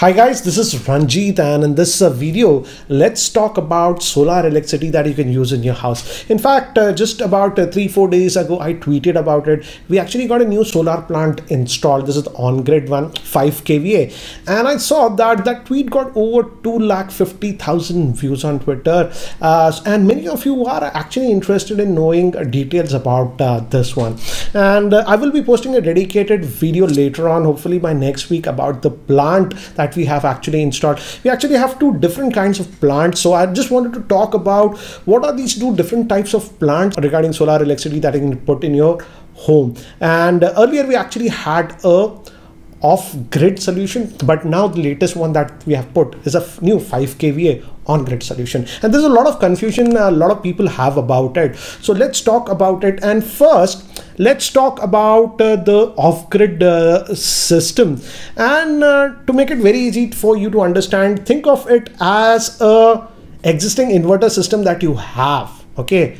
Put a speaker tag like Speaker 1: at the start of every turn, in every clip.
Speaker 1: Hi guys, this is Ranjit and in this uh, video, let's talk about solar electricity that you can use in your house. In fact, uh, just about uh, three, four days ago, I tweeted about it. We actually got a new solar plant installed. This is on-grid one, 5 kVA. And I saw that that tweet got over 2,50,000 views on Twitter. Uh, and many of you are actually interested in knowing details about uh, this one. And uh, I will be posting a dedicated video later on, hopefully by next week about the plant that that we have actually installed. We actually have two different kinds of plants. So I just wanted to talk about what are these two different types of plants regarding solar electricity that you can put in your home. And earlier we actually had a off grid solution but now the latest one that we have put is a new 5 kva on grid solution. And there's a lot of confusion a lot of people have about it. So let's talk about it. And first let's talk about uh, the off grid uh, system. And uh, to make it very easy for you to understand think of it as a existing inverter system that you have okay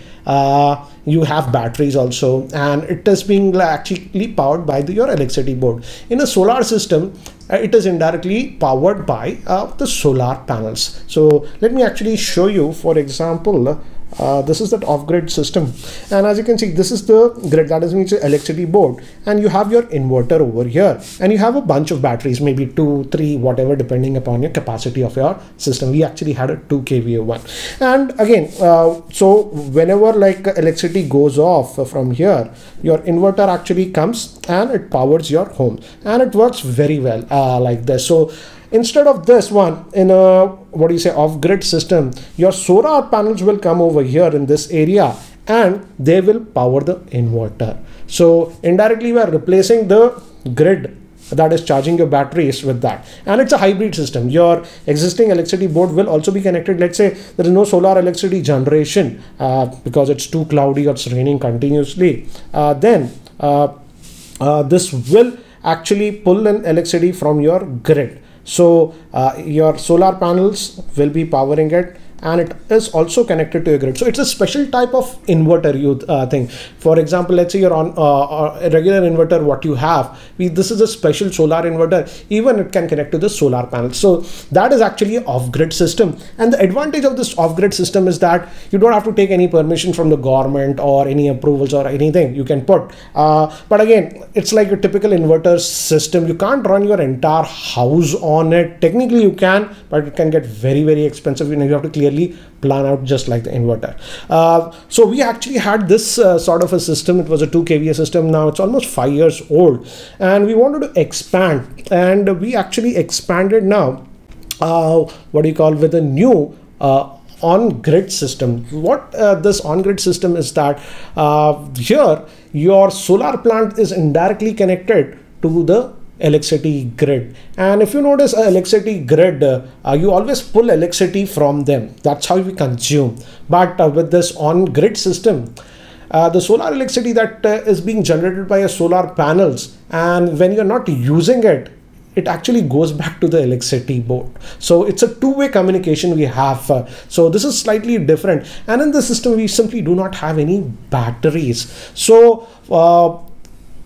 Speaker 1: you have batteries also. And it is being actually powered by the, your electricity board. In a solar system uh, it is indirectly powered by uh, the solar panels. So let me actually show you for example uh, this is that off-grid system. And as you can see this is the grid that is means electricity board. And you have your inverter over here. And you have a bunch of batteries maybe two three whatever depending upon your capacity of your system. We actually had a 2 kVA one. And again uh, so whenever like electricity goes off from here your inverter actually comes and it powers your home. And it works very well uh, like this. So Instead of this one in a what do you say off grid system, your solar panels will come over here in this area and they will power the inverter. So indirectly we are replacing the grid that is charging your batteries with that. And it's a hybrid system. Your existing electricity board will also be connected. Let's say there is no solar electricity generation uh, because it's too cloudy or it's raining continuously uh, then uh, uh this will actually pull in electricity from your grid so uh, your solar panels will be powering it and it is also connected to your grid. So it's a special type of inverter you uh, think. For example, let's say you're on uh, a regular inverter, what you have, we, this is a special solar inverter, even it can connect to the solar panel. So that is actually off-grid system. And the advantage of this off-grid system is that you don't have to take any permission from the government or any approvals or anything you can put. Uh, but again, it's like a typical inverter system. You can't run your entire house on it. Technically you can, but it can get very, very expensive. You know, you have to clear clearly plan out just like the inverter. Uh, so we actually had this uh, sort of a system. It was a 2 kVA system. Now it's almost five years old and we wanted to expand and we actually expanded now uh, what do you call with a new uh, on-grid system. What uh, this on-grid system is that uh, here your solar plant is indirectly connected to the electricity grid. And if you notice a electricity grid uh, you always pull electricity from them. That's how we consume. But uh, with this on grid system uh, the solar electricity that uh, is being generated by a solar panels and when you're not using it it actually goes back to the electricity board. So it's a two-way communication we have uh, so this is slightly different. And in the system we simply do not have any batteries. So uh,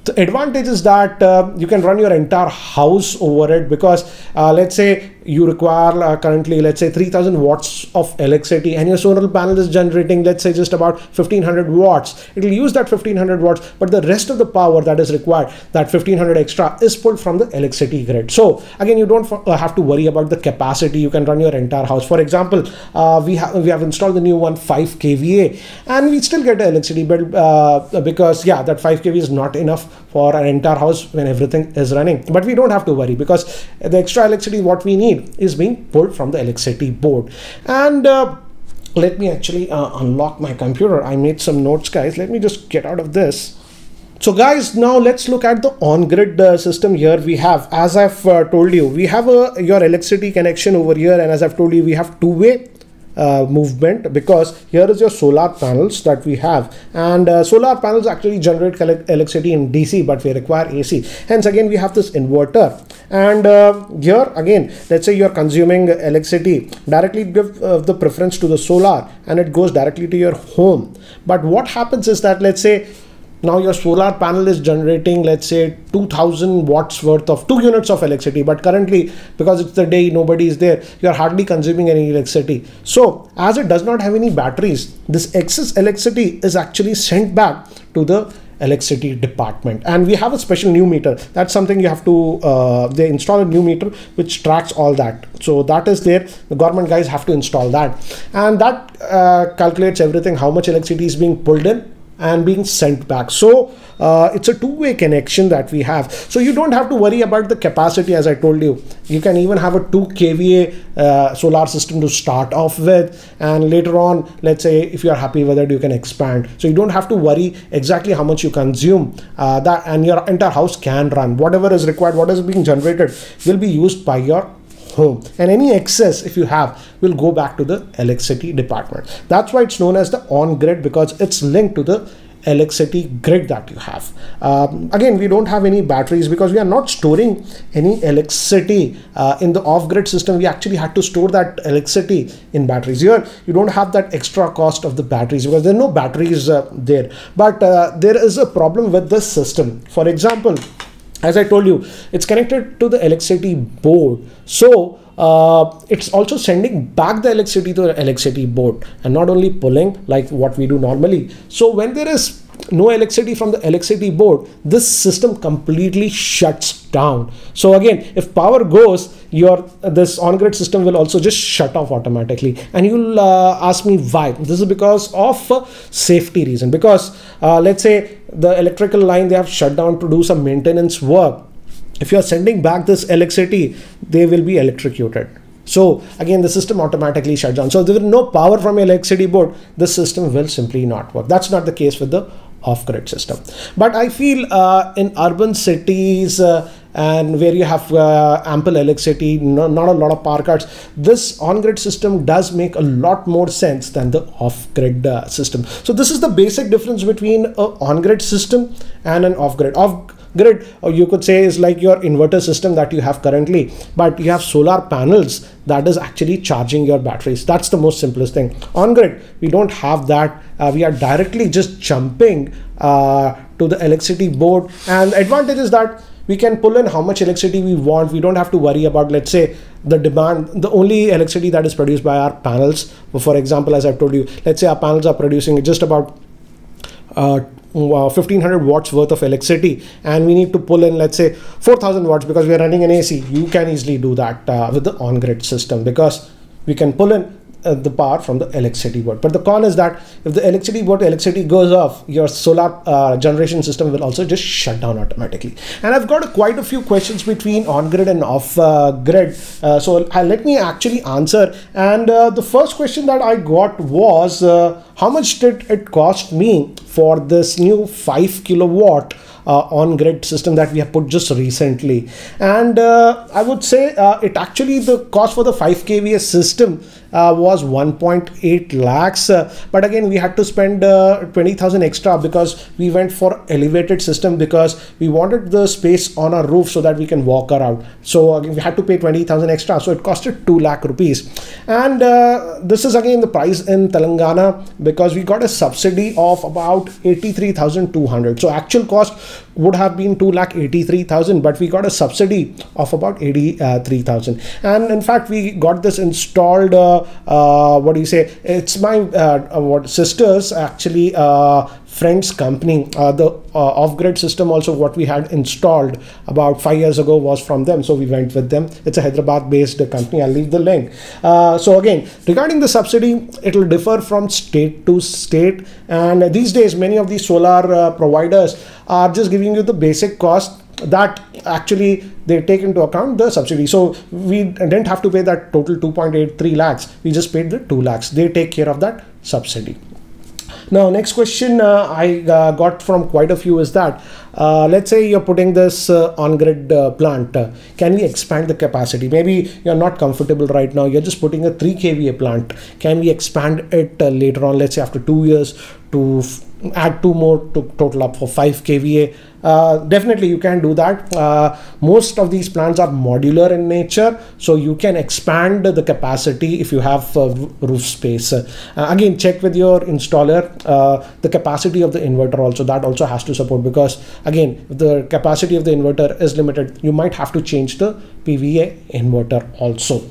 Speaker 1: the advantage is that uh, you can run your entire house over it because uh, let's say you require uh, currently let's say 3000 watts of electricity and your solar panel is generating let's say just about 1500 watts. It will use that 1500 watts but the rest of the power that is required that 1500 extra is pulled from the electricity grid. So again you don't uh, have to worry about the capacity. You can run your entire house. For example uh, we have we have installed the new one 5 kva and we still get electricity bill uh, because yeah that 5 kva is not enough for an entire house when everything is running. But we don't have to worry because the extra electricity what we need need is being pulled from the electricity board. And uh, let me actually uh, unlock my computer. I made some notes guys. Let me just get out of this. So guys now let's look at the on-grid uh, system here we have. As I've uh, told you we have a your electricity connection over here. And as I've told you we have two-way uh, movement because here is your solar panels that we have. And uh, solar panels actually generate electricity in DC but we require AC hence again we have this inverter. And uh, here again let's say you're consuming electricity directly give uh, the preference to the solar and it goes directly to your home. But what happens is that let's say now your solar panel is generating let's say 2000 watts worth of two units of electricity. But currently because it's the day nobody is there you're hardly consuming any electricity. So as it does not have any batteries this excess electricity is actually sent back to the electricity department. And we have a special new meter. That's something you have to uh, they install a new meter which tracks all that. So that is there. The government guys have to install that. And that uh, calculates everything how much electricity is being pulled in and being sent back. So uh, it's a two-way connection that we have. So you don't have to worry about the capacity as I told you. You can even have a 2 kVA uh, solar system to start off with and later on, let's say if you're happy with it, you can expand. So you don't have to worry exactly how much you consume uh, that and your entire house can run. Whatever is required, what is being generated will be used by your home. And any excess if you have will go back to the electricity department. That's why it's known as the on grid because it's linked to the electricity grid that you have. Um, again we don't have any batteries because we are not storing any electricity uh, in the off-grid system. We actually had to store that electricity in batteries. Here you don't have that extra cost of the batteries because there are no batteries uh, there. But uh, there is a problem with this system. For example as I told you, it's connected to the electricity board. So uh, it's also sending back the electricity to the electricity board and not only pulling like what we do normally. So when there is no electricity from the electricity board, this system completely shuts down. So again, if power goes, your this on-grid system will also just shut off automatically. And you'll uh, ask me why? This is because of uh, safety reason. Because uh, let's say the electrical line they have shut down to do some maintenance work. If you are sending back this electricity, they will be electrocuted. So again, the system automatically shuts down. So there is no power from your electricity board, the system will simply not work. That's not the case with the off-grid system. But I feel uh, in urban cities uh, and where you have uh, ample electricity, no, not a lot of power cuts, this on-grid system does make a lot more sense than the off-grid uh, system. So this is the basic difference between an on-grid system and an off-grid. Off grid or you could say is like your inverter system that you have currently but you have solar panels that is actually charging your batteries. That's the most simplest thing. On grid we don't have that. Uh, we are directly just jumping uh, to the electricity board. And the advantage is that we can pull in how much electricity we want. We don't have to worry about let's say the demand the only electricity that is produced by our panels. For example as i've told you let's say our panels are producing just about uh, 1500 watts worth of electricity and we need to pull in let's say 4000 watts because we are running an AC you can easily do that uh, with the on-grid system because we can pull in uh, the power from the electricity board. But the con is that if the electricity board electricity goes off, your solar uh, generation system will also just shut down automatically. And I've got a, quite a few questions between on-grid and off-grid. Uh, so uh, let me actually answer. And uh, the first question that I got was, uh, how much did it cost me for this new 5 kilowatt uh, on-grid system that we have put just recently and uh, I would say uh, it actually the cost for the 5 kVA system was 1.8 lakhs. Uh, but again we had to spend uh, 20,000 extra because we went for elevated system because we wanted the space on our roof so that we can walk around. So again, we had to pay 20,000 extra. So it costed 2 lakh rupees. And this is again the price in Telangana because we got a subsidy of about 83,200 so actual cost would have been 2 lakh 83,000 but we got a subsidy of about 83,000 and in fact we got this installed uh, uh, what do you say? It's my uh, uh what sisters actually uh, friend's company. Uh, the uh, off-grid system also what we had installed about five years ago was from them. So we went with them. It's a Hyderabad-based company. I'll leave the link. Uh, so again, regarding the subsidy, it will differ from state to state. And these days, many of these solar uh, providers are just giving you the basic cost that actually they take into account the subsidy. So we didn't have to pay that total 2.83 lakhs. We just paid the 2 lakhs. They take care of that subsidy. Now, next question uh, I uh, got from quite a few is that uh, let's say you're putting this on-grid plant. Can we expand the capacity? Maybe you're not comfortable right now. You're just putting a 3 kVA plant. Can we expand it later on? Let's say after two years to add two more to total up for 5 kVA definitely you can do that. Uh, most of these plants are modular in nature so you can expand the capacity if you have uh, roof space. Uh, again check with your installer uh, the capacity of the inverter also. That also has to support because again the capacity of the inverter is limited you might have to change the PVA inverter also.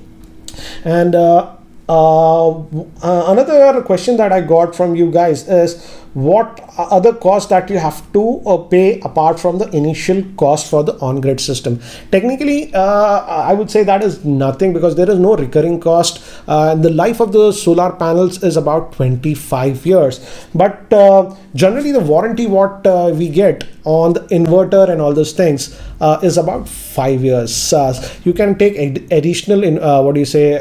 Speaker 1: And uh, uh, another question that I got from you guys is what other costs that you have to uh, pay apart from the initial cost for the on-grid system? Technically uh, i would say that is nothing because there is no recurring cost uh, and the life of the solar panels is about 25 years. But uh, generally the warranty what uh, we get on the inverter and all those things uh, is about five years. You can take ad additional in what do you say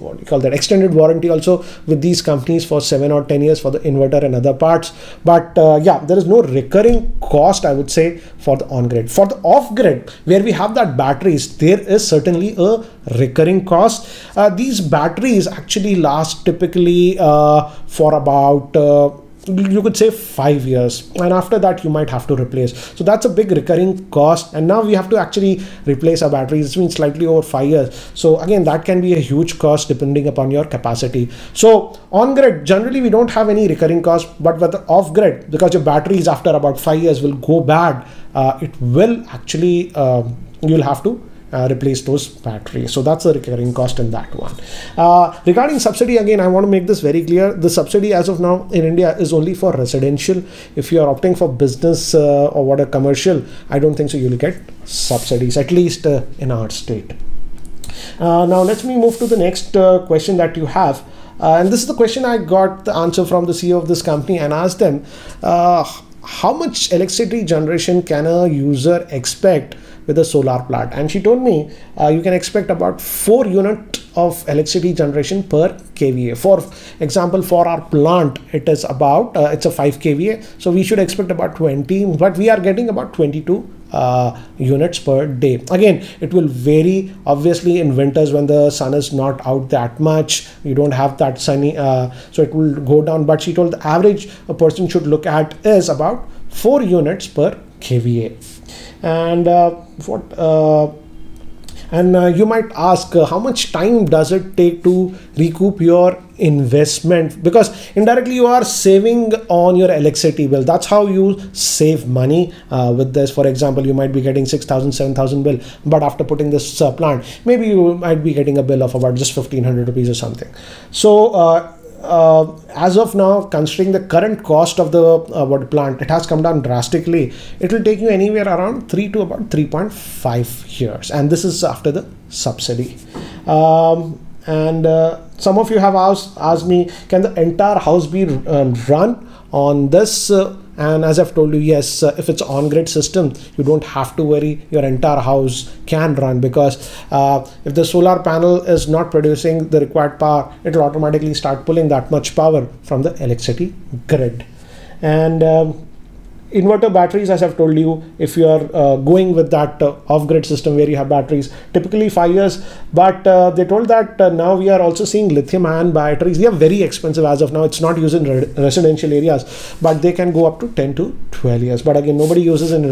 Speaker 1: what you call that extended warranty also with these companies for seven or ten years for the inverter and other parts. But uh, yeah there is no recurring cost i would say for the on grid for the off grid where we have that batteries there is certainly a recurring cost. Uh, these batteries actually last typically uh, for about uh, you could say five years and after that you might have to replace. So that's a big recurring cost and now we have to actually replace our batteries. It's been slightly over five years. So again that can be a huge cost depending upon your capacity. So on grid generally we don't have any recurring cost but with off grid because your batteries after about five years will go bad uh, it will actually uh, you'll have to uh, replace those batteries. So that's a recurring cost in that one. Uh, regarding subsidy, again, I want to make this very clear. The subsidy as of now in India is only for residential. If you are opting for business uh, or what a commercial, I don't think so you'll get subsidies, at least uh, in our state. Uh, now let me move to the next uh, question that you have. and this is the question I got the answer from the CEO of this company and asked them, how much electricity generation can a user expect with a solar plant. And she told me uh, you can expect about 4 unit of electricity generation per kVA. For example for our plant it is about uh, it's a 5 kVA. So we should expect about 20 but we are getting about 22 uh, units per day. Again it will vary obviously in winters when the sun is not out that much you don't have that sunny uh, so it will go down. But she told the average a person should look at is about 4 units per kVA and uh, what uh, and uh, you might ask uh, how much time does it take to recoup your investment? Because indirectly you are saving on your electricity bill. That's how you save money uh, with this. For example you might be getting 6000 7000 bill but after putting this uh, plant maybe you might be getting a bill of about just 1500 rupees or something. So uh, as of now, considering the current cost of the uh, water plant, it has come down drastically. It will take you anywhere around 3 to about 3.5 years. And this is after the subsidy. Um, and uh, some of you have asked, asked me, can the entire house be um, run on this? Uh, and as I've told you yes uh, if it's on-grid system you don't have to worry. Your entire house can run because uh, if the solar panel is not producing the required power it will automatically start pulling that much power from the electricity grid. And um, inverter batteries as i've told you if you are uh, going with that uh, off-grid system where you have batteries typically five years. But uh, they told that uh, now we are also seeing lithium ion batteries. They are very expensive as of now. It's not used in re residential areas but they can go up to 10 to 12 years. But again nobody uses in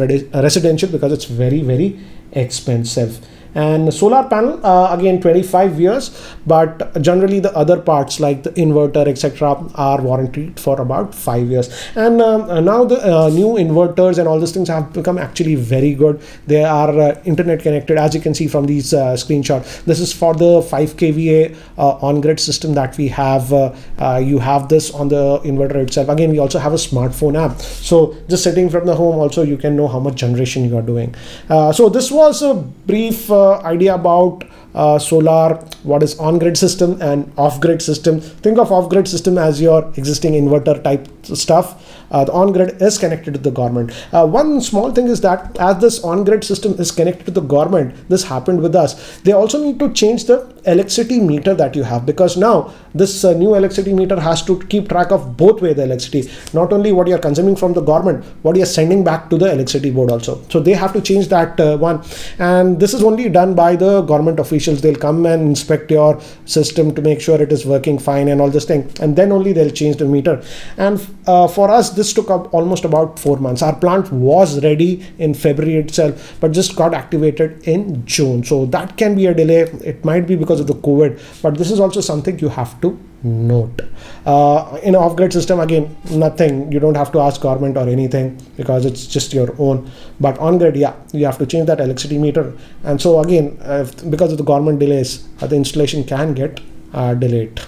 Speaker 1: residential because it's very very expensive. And solar panel uh, again 25 years but generally the other parts like the inverter etc are warranted for about five years. And um, now the uh, new inverters and all these things have become actually very good. They are uh, internet connected as you can see from these uh, screenshot. This is for the 5 kva uh, on-grid system that we have uh, you have this on the inverter itself. Again we also have a smartphone app. So just sitting from the home also you can know how much generation you are doing. So this was a brief idea about uh, solar, what is on-grid system and off-grid system. Think of off-grid system as your existing inverter type stuff. Uh, the on-grid is connected to the government. Uh, one small thing is that as this on-grid system is connected to the government, this happened with us. They also need to change the electricity meter that you have because now this uh, new electricity meter has to keep track of both way the electricity, not only what you are consuming from the government, what you are sending back to the electricity board also. So they have to change that uh, one. And this is only done by the government officials. They'll come and inspect your system to make sure it is working fine and all this thing. And then only they'll change the meter. And uh, for us this took up almost about four months our plant was ready in february itself but just got activated in june so that can be a delay it might be because of the covid. But this is also something you have to note. Uh, in off-grid system again nothing. You don't have to ask government or anything because it's just your own. But on-grid yeah you have to change that electricity meter. And so again uh, because of the government delays uh, the installation can get uh, delayed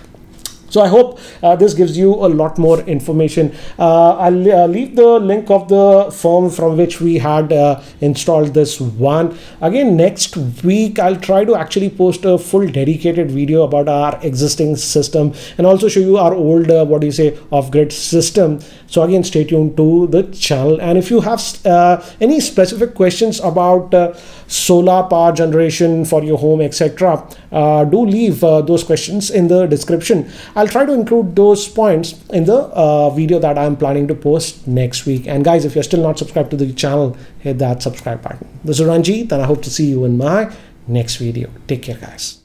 Speaker 1: so I hope uh, this gives you a lot more information. Uh, I'll uh, leave the link of the firm from which we had uh, installed this one. Again, next week, I'll try to actually post a full dedicated video about our existing system and also show you our old, uh, what do you say, off-grid system. So again, stay tuned to the channel. And if you have uh, any specific questions about solar power generation for your home, etc., do leave those questions in the description. I'll try to include those points in the uh, video that I'm planning to post next week. And guys, if you're still not subscribed to the channel, hit that subscribe button. This is Ranjit and I hope to see you in my next video. Take care guys.